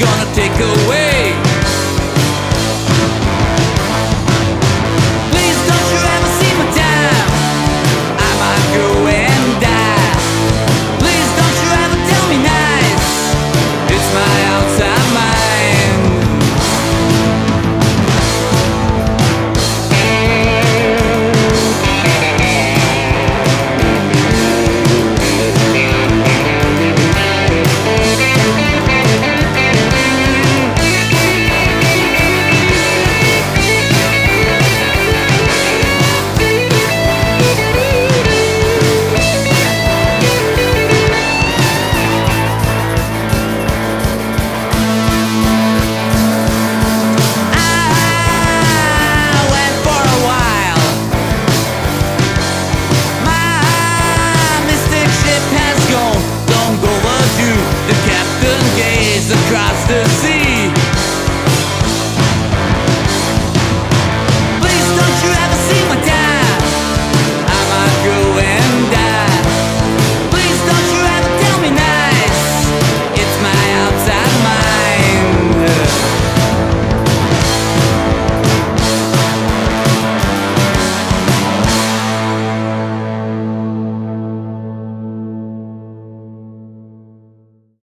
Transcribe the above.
gonna take away